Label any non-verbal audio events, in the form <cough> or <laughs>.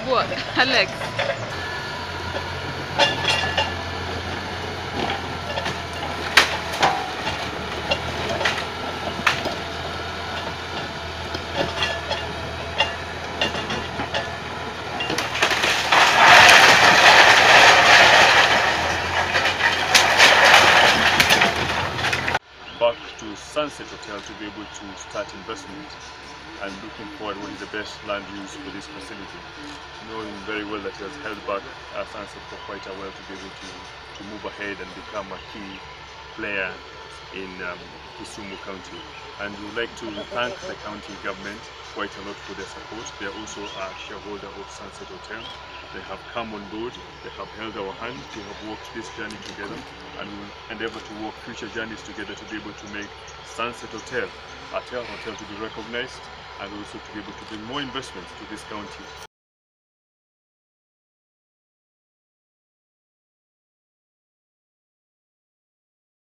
<laughs> Back to Sunset Hotel to be able to start investment and looking forward what is the best land use for this facility. Knowing very well that he has held back uh, Sunset for quite a while to be able to, to move ahead and become a key player in um, Kisumu County. And we would like to thank the county government quite a lot for their support. They are also a shareholder of Sunset Hotel. They have come on board, they have held our hand, we have walked this journey together and we will endeavor to walk future journeys together to be able to make Sunset Hotel a hotel to be recognized and also to be able to bring more investment to this county.